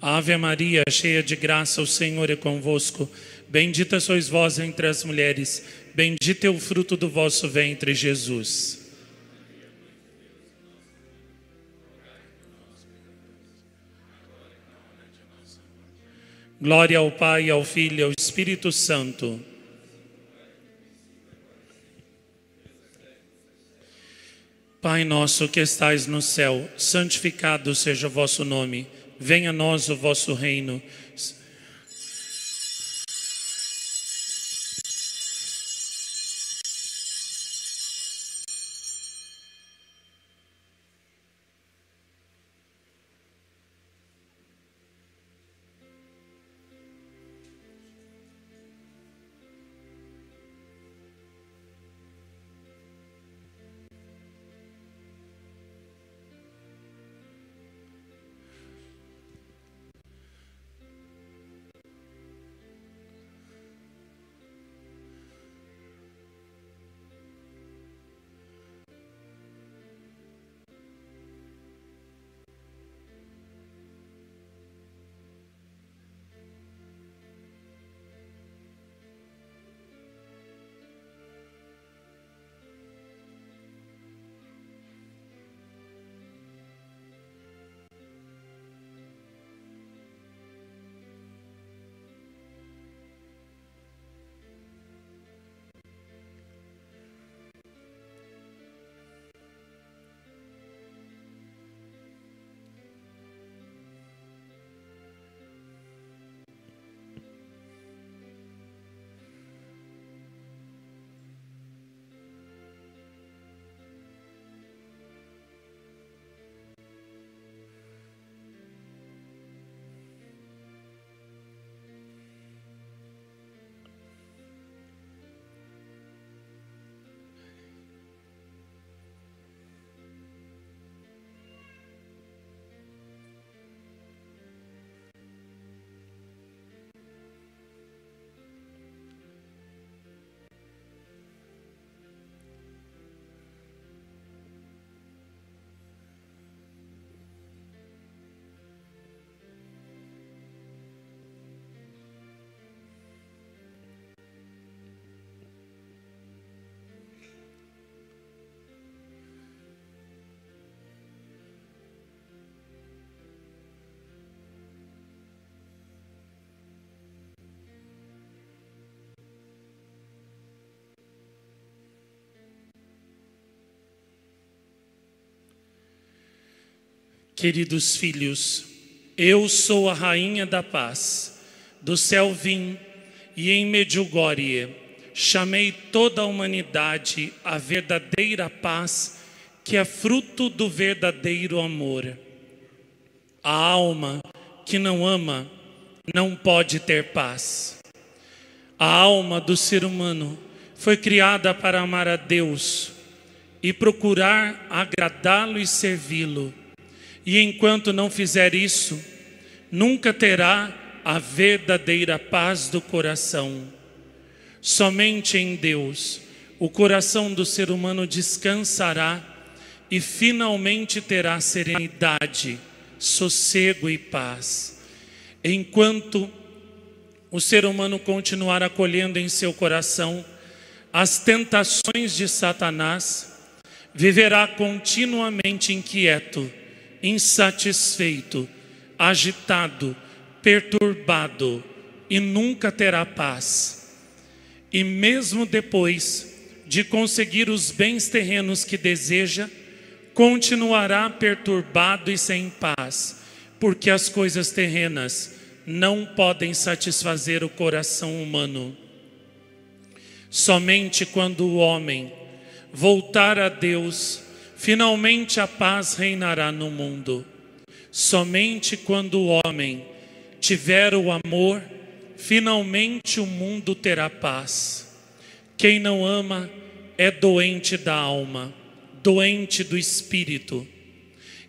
Ave Maria, cheia de graça, o Senhor é convosco. Bendita sois vós entre as mulheres, bendito é o fruto do vosso ventre, Jesus. Glória ao Pai, ao Filho e ao Espírito Santo. Pai nosso que estais no céu, santificado seja o vosso nome. Venha a nós o vosso reino. Queridos filhos, eu sou a rainha da paz. Do céu vim e em Medjugorje chamei toda a humanidade à verdadeira paz, que é fruto do verdadeiro amor. A alma que não ama não pode ter paz. A alma do ser humano foi criada para amar a Deus e procurar agradá-lo e servi-lo. E enquanto não fizer isso, nunca terá a verdadeira paz do coração. Somente em Deus o coração do ser humano descansará e finalmente terá serenidade, sossego e paz. Enquanto o ser humano continuar acolhendo em seu coração as tentações de Satanás, viverá continuamente inquieto insatisfeito, agitado, perturbado e nunca terá paz. E mesmo depois de conseguir os bens terrenos que deseja, continuará perturbado e sem paz, porque as coisas terrenas não podem satisfazer o coração humano. Somente quando o homem voltar a Deus, Finalmente a paz reinará no mundo. Somente quando o homem tiver o amor, finalmente o mundo terá paz. Quem não ama é doente da alma, doente do espírito.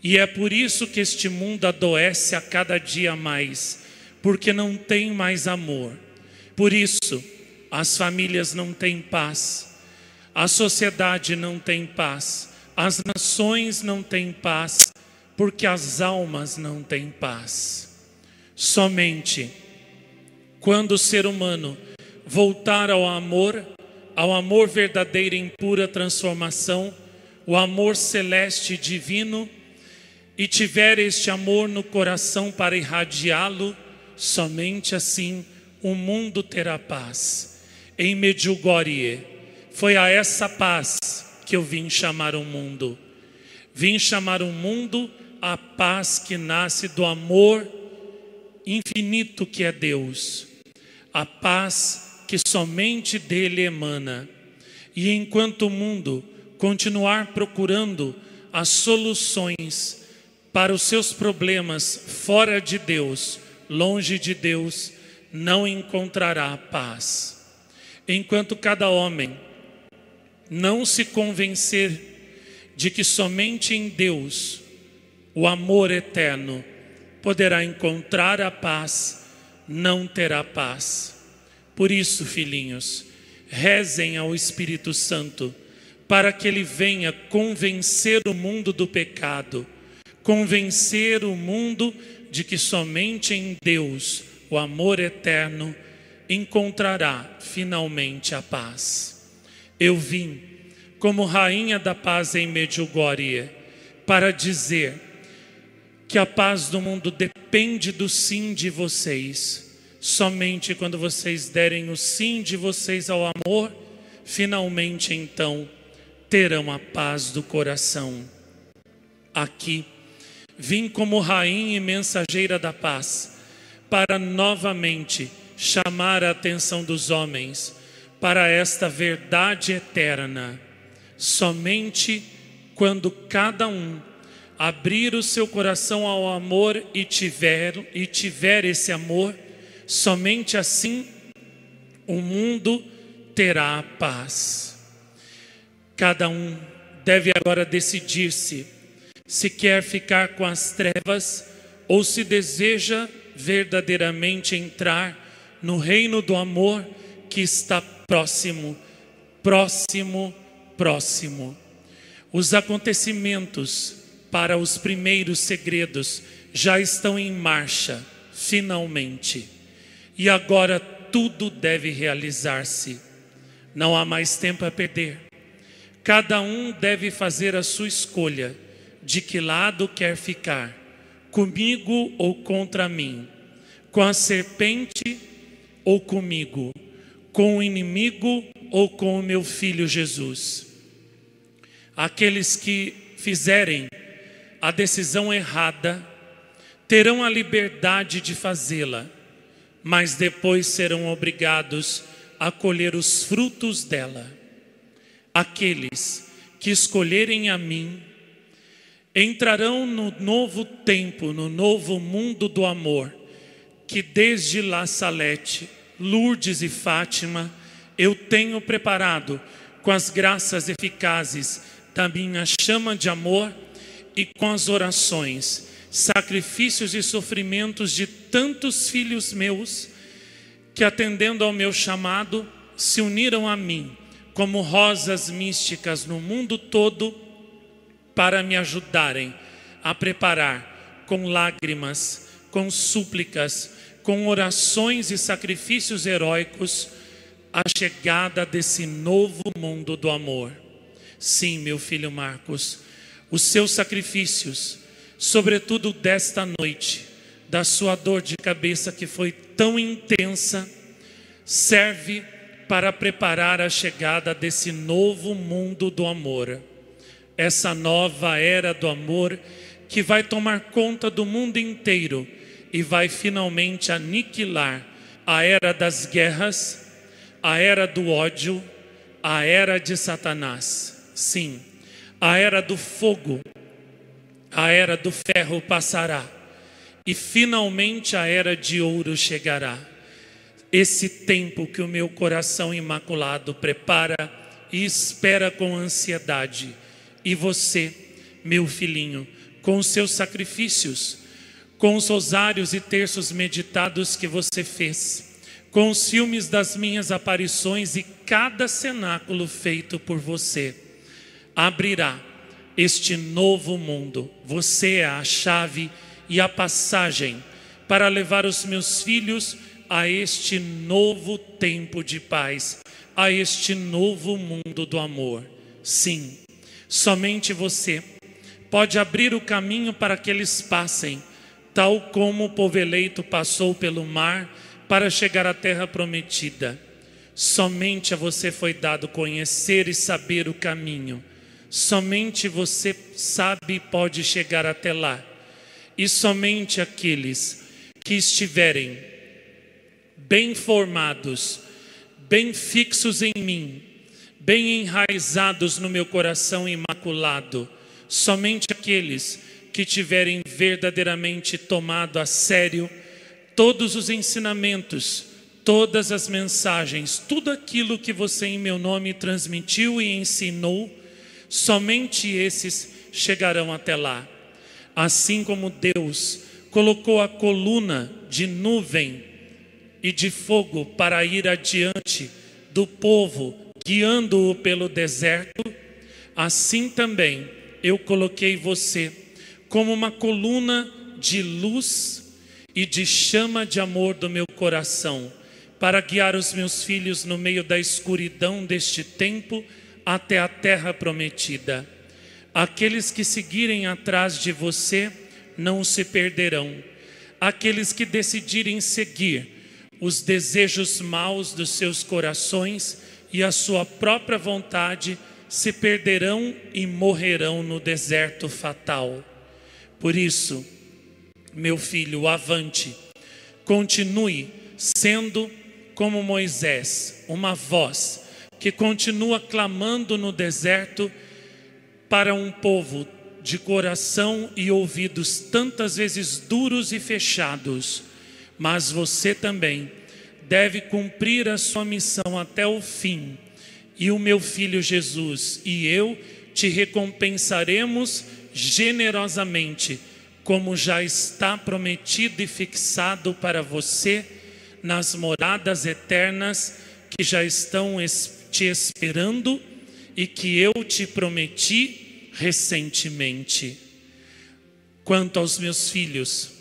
E é por isso que este mundo adoece a cada dia mais, porque não tem mais amor. Por isso, as famílias não têm paz, a sociedade não tem paz as nações não têm paz, porque as almas não têm paz. Somente quando o ser humano voltar ao amor, ao amor verdadeiro em pura transformação, o amor celeste e divino, e tiver este amor no coração para irradiá-lo, somente assim o mundo terá paz. Em Medjugorje, foi a essa paz que eu vim chamar o mundo. Vim chamar o mundo a paz que nasce do amor infinito que é Deus, a paz que somente dele emana. E enquanto o mundo continuar procurando as soluções para os seus problemas fora de Deus, longe de Deus, não encontrará paz. Enquanto cada homem não se convencer de que somente em Deus o amor eterno poderá encontrar a paz, não terá paz. Por isso, filhinhos, rezem ao Espírito Santo para que ele venha convencer o mundo do pecado, convencer o mundo de que somente em Deus o amor eterno encontrará finalmente a paz. Eu vim como rainha da paz em Medjugorje para dizer que a paz do mundo depende do sim de vocês. Somente quando vocês derem o sim de vocês ao amor, finalmente então terão a paz do coração. Aqui, vim como rainha e mensageira da paz, para novamente chamar a atenção dos homens para esta verdade eterna. Somente quando cada um abrir o seu coração ao amor e tiver, e tiver esse amor, somente assim o mundo terá paz. Cada um deve agora decidir-se se quer ficar com as trevas ou se deseja verdadeiramente entrar no reino do amor que está próximo, próximo, próximo. Os acontecimentos para os primeiros segredos já estão em marcha, finalmente. E agora tudo deve realizar-se. Não há mais tempo a perder. Cada um deve fazer a sua escolha de que lado quer ficar, comigo ou contra mim, com a serpente ou comigo, com o inimigo ou com o meu filho Jesus. Aqueles que fizerem a decisão errada terão a liberdade de fazê-la, mas depois serão obrigados a colher os frutos dela. Aqueles que escolherem a mim entrarão no novo tempo, no novo mundo do amor, que desde La Salete, Lourdes e Fátima eu tenho preparado com as graças eficazes da minha chama de amor e com as orações, sacrifícios e sofrimentos de tantos filhos meus que, atendendo ao meu chamado, se uniram a mim como rosas místicas no mundo todo para me ajudarem a preparar com lágrimas, com súplicas, com orações e sacrifícios heróicos a chegada desse novo mundo do amor. Sim, meu filho Marcos, os seus sacrifícios, sobretudo desta noite, da sua dor de cabeça que foi tão intensa, serve para preparar a chegada desse novo mundo do amor, essa nova era do amor que vai tomar conta do mundo inteiro e vai finalmente aniquilar a era das guerras, a era do ódio, a era de Satanás. Sim, a era do fogo, a era do ferro passará e finalmente a era de ouro chegará esse tempo que o meu coração imaculado prepara e espera com ansiedade. E você, meu filhinho, com seus sacrifícios, com os rosários e terços meditados que você fez, com os filmes das minhas aparições e cada cenáculo feito por você, abrirá este novo mundo. Você é a chave e a passagem para levar os meus filhos a este novo tempo de paz, a este novo mundo do amor. Sim, somente você pode abrir o caminho para que eles passem, tal como o povo eleito passou pelo mar para chegar à terra prometida. Somente a você foi dado conhecer e saber o caminho. Somente você sabe e pode chegar até lá. E somente aqueles que estiverem bem formados, bem fixos em mim, bem enraizados no meu coração imaculado, somente aqueles que tiverem verdadeiramente tomado a sério todos os ensinamentos, todas as mensagens, tudo aquilo que você em meu nome transmitiu e ensinou, somente esses chegarão até lá. Assim como Deus colocou a coluna de nuvem e de fogo para ir adiante do povo, guiando-o pelo deserto, assim também eu coloquei você como uma coluna de luz e de chama de amor do meu coração, para guiar os meus filhos no meio da escuridão deste tempo até a terra prometida. Aqueles que seguirem atrás de você não se perderão. Aqueles que decidirem seguir os desejos maus dos seus corações e a sua própria vontade se perderão e morrerão no deserto fatal. Por isso, meu filho, avante, continue sendo como Moisés, uma voz que continua clamando no deserto para um povo de coração e ouvidos tantas vezes duros e fechados, mas você também deve cumprir a sua missão até o fim. E o meu filho Jesus e eu te recompensaremos generosamente, como já está prometido e fixado para você nas moradas eternas que já estão te esperando e que eu te prometi recentemente. Quanto aos meus filhos,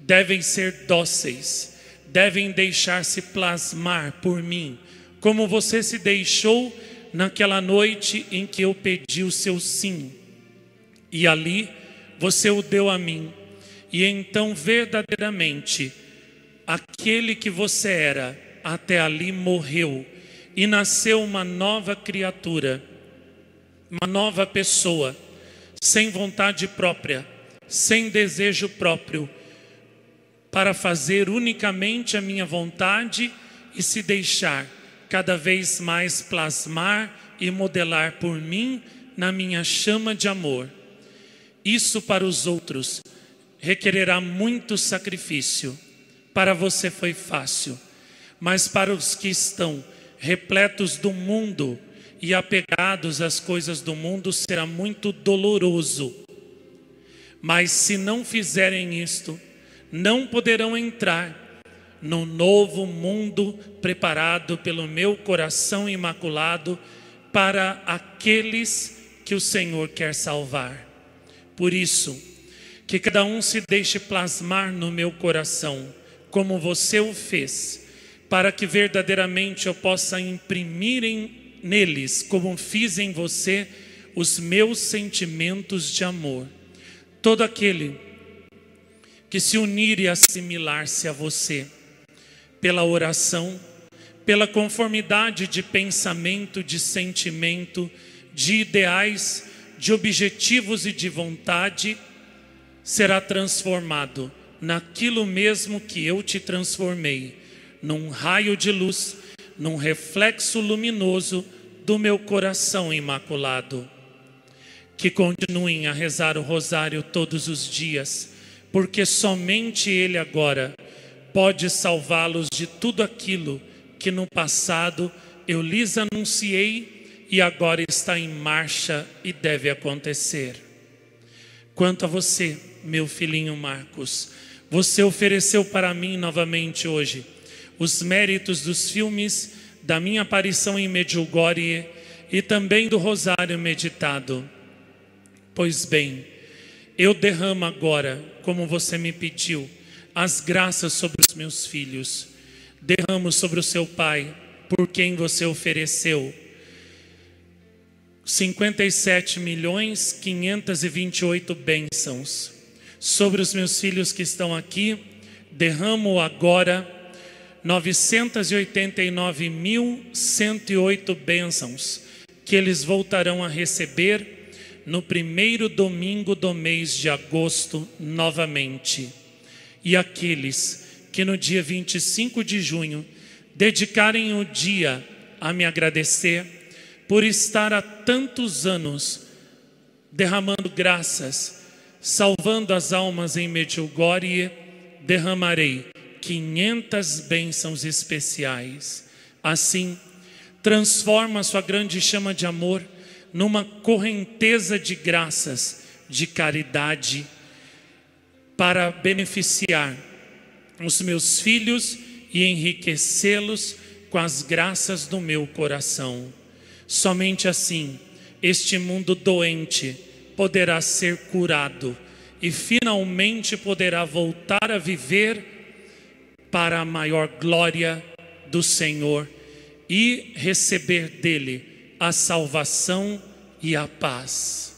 devem ser dóceis, devem deixar-se plasmar por mim, como você se deixou naquela noite em que eu pedi o seu sim. E ali você o deu a mim. E então verdadeiramente aquele que você era até ali morreu e nasceu uma nova criatura, uma nova pessoa, sem vontade própria, sem desejo próprio, para fazer unicamente a minha vontade e se deixar cada vez mais plasmar e modelar por mim na minha chama de amor. Isso para os outros requererá muito sacrifício. Para você foi fácil, mas para os que estão repletos do mundo e apegados às coisas do mundo, será muito doloroso. Mas se não fizerem isto, não poderão entrar no novo mundo preparado pelo meu coração imaculado para aqueles que o Senhor quer salvar. Por isso, que cada um se deixe plasmar no meu coração, como você o fez para que verdadeiramente eu possa imprimir em, neles, como fiz em você, os meus sentimentos de amor. Todo aquele que se unir e assimilar-se a você, pela oração, pela conformidade de pensamento, de sentimento, de ideais, de objetivos e de vontade, será transformado naquilo mesmo que eu te transformei num raio de luz, num reflexo luminoso do meu coração imaculado. Que continuem a rezar o rosário todos os dias, porque somente Ele agora pode salvá-los de tudo aquilo que no passado eu lhes anunciei e agora está em marcha e deve acontecer. Quanto a você, meu filhinho Marcos, você ofereceu para mim novamente hoje os méritos dos filmes da minha aparição em Medjugorje e também do rosário meditado. Pois bem, eu derramo agora, como você me pediu, as graças sobre os meus filhos. Derramo sobre o seu pai, por quem você ofereceu 57 milhões 528 bênçãos. Sobre os meus filhos que estão aqui, derramo agora 989.108 bênçãos que eles voltarão a receber no primeiro domingo do mês de agosto novamente. E aqueles que no dia 25 de junho dedicarem o dia a me agradecer por estar há tantos anos derramando graças, salvando as almas em Medjugorje, derramarei 500 bênçãos especiais. Assim, transforma sua grande chama de amor numa correnteza de graças, de caridade, para beneficiar os meus filhos e enriquecê-los com as graças do meu coração. Somente assim este mundo doente poderá ser curado e finalmente poderá voltar a viver para a maior glória do Senhor e receber dele a salvação e a paz.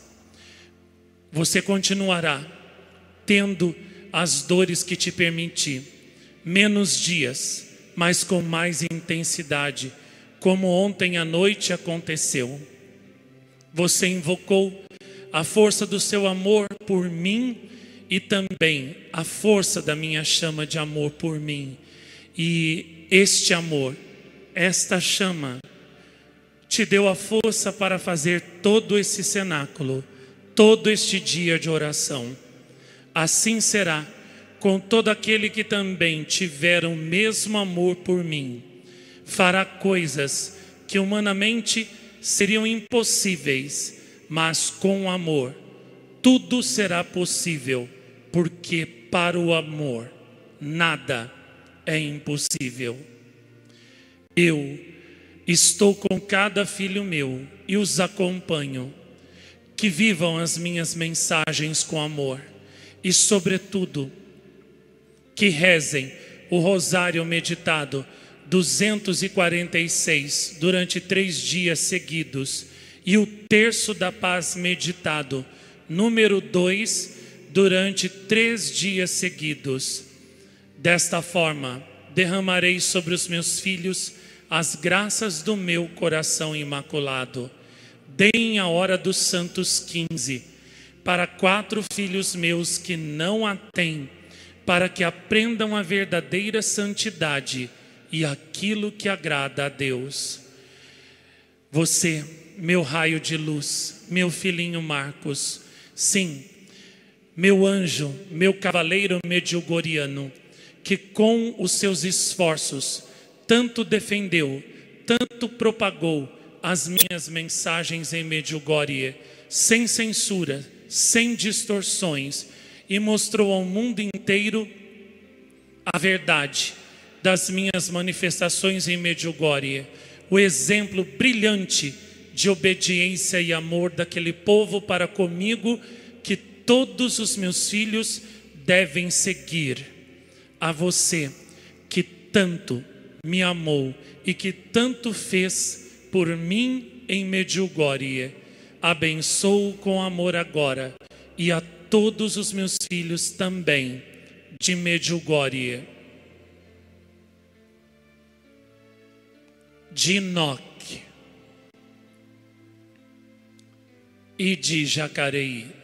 Você continuará tendo as dores que te permiti, menos dias, mas com mais intensidade, como ontem à noite aconteceu. Você invocou a força do seu amor por mim e também a força da minha chama de amor por mim. E este amor, esta chama, te deu a força para fazer todo esse cenáculo, todo este dia de oração. Assim será com todo aquele que também tiver o mesmo amor por mim. Fará coisas que humanamente seriam impossíveis mas com amor tudo será possível, porque para o amor nada é impossível. Eu estou com cada filho meu e os acompanho, que vivam as minhas mensagens com amor e, sobretudo, que rezem o rosário meditado 246 durante três dias seguidos e o terço da paz meditado, número 2, durante três dias seguidos. Desta forma, derramarei sobre os meus filhos as graças do meu coração imaculado. Deem a hora dos santos quinze para quatro filhos meus que não a têm, para que aprendam a verdadeira santidade e aquilo que agrada a Deus. Você meu raio de luz, meu filhinho Marcos. Sim, meu anjo, meu cavaleiro medjugoriano, que com os seus esforços tanto defendeu, tanto propagou as minhas mensagens em Medjugorje, sem censura, sem distorções, e mostrou ao mundo inteiro a verdade das minhas manifestações em Medjugorje, o exemplo brilhante de obediência e amor daquele povo para comigo, que todos os meus filhos devem seguir. A você que tanto me amou e que tanto fez por mim em Medjugorje, abençoo com amor agora e a todos os meus filhos também de Medjugorje. De Enoque e de Jacareí.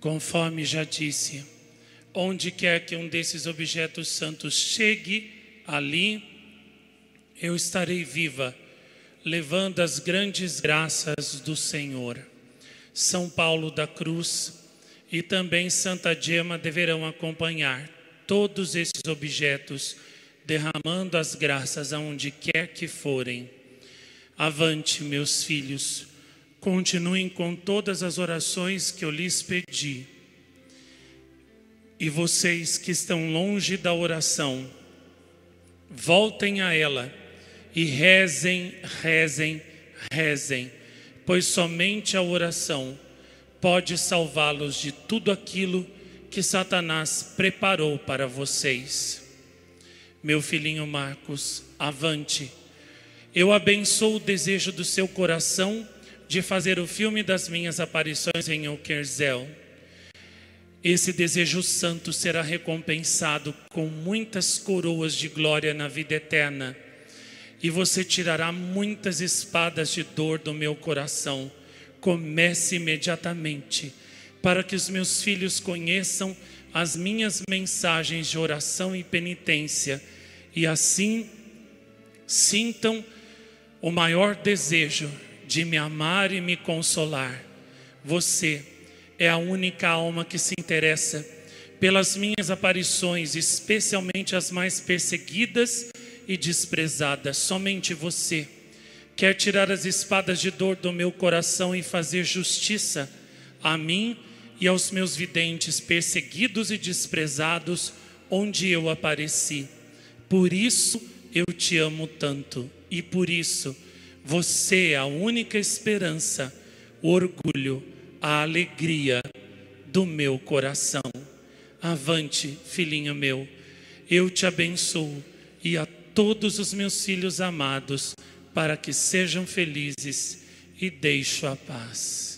Conforme já disse, onde quer que um desses objetos santos chegue, ali eu estarei viva, levando as grandes graças do Senhor. São Paulo da Cruz e também Santa Gema deverão acompanhar todos esses objetos, derramando as graças aonde quer que forem. Avante, meus filhos, continuem com todas as orações que eu lhes pedi. E vocês que estão longe da oração, voltem a ela e rezem, rezem, rezem, pois somente a oração pode salvá-los de tudo aquilo que Satanás preparou para vocês. Meu filhinho Marcos, avante eu abençoo o desejo do seu coração de fazer o filme das minhas aparições em Okerzel. Esse desejo santo será recompensado com muitas coroas de glória na vida eterna, e você tirará muitas espadas de dor do meu coração. Comece imediatamente, para que os meus filhos conheçam as minhas mensagens de oração e penitência, e assim sintam o maior desejo de me amar e me consolar. Você é a única alma que se interessa pelas minhas aparições, especialmente as mais perseguidas e desprezadas. Somente você quer tirar as espadas de dor do meu coração e fazer justiça a mim e aos meus videntes perseguidos e desprezados onde eu apareci. Por isso eu te amo tanto e por isso você é a única esperança, o orgulho, a alegria do meu coração. Avante, filhinho meu, eu te abençoo e a todos os meus filhos amados, para que sejam felizes e deixo a paz.